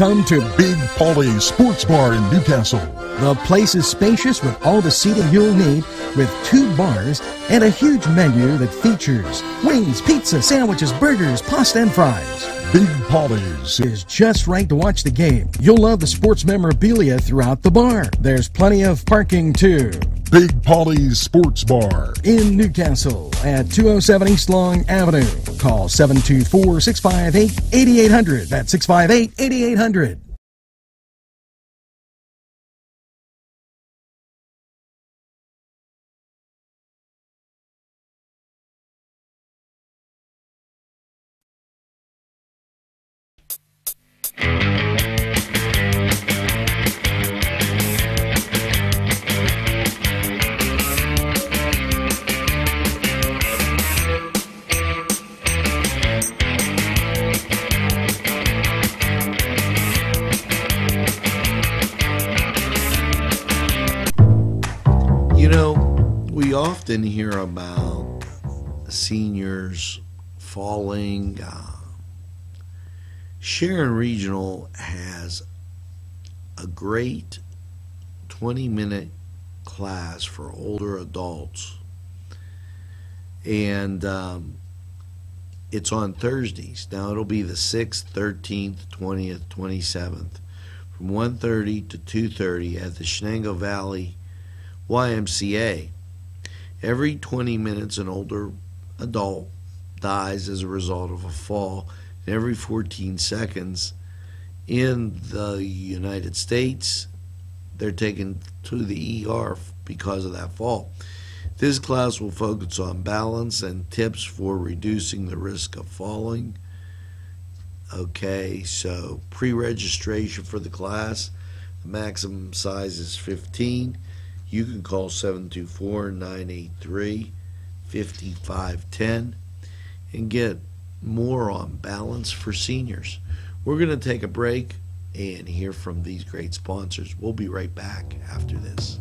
Come to Big Polly's Sports Bar in Newcastle. The place is spacious with all the seating you'll need, with two bars and a huge menu that features wings, pizza, sandwiches, burgers, pasta, and fries. Big Polly's is just right to watch the game. You'll love the sports memorabilia throughout the bar. There's plenty of parking too. Big Polly's Sports Bar in Newcastle at 207 East Long Avenue. Call 724 658 8800. That's 658 8800. Often hear about seniors falling. Uh, Sharon Regional has a great 20 minute class for older adults. And um, it's on Thursdays. Now it'll be the 6th, 13th, 20th, 27th from 1:30 to 2:30 at the Shenango Valley YMCA. Every 20 minutes, an older adult dies as a result of a fall. And every 14 seconds in the United States, they're taken to the ER because of that fall. This class will focus on balance and tips for reducing the risk of falling. Okay, so pre registration for the class, the maximum size is 15 you can call 724 983 5510 and get more on balance for seniors. We're going to take a break and hear from these great sponsors. We'll be right back after this.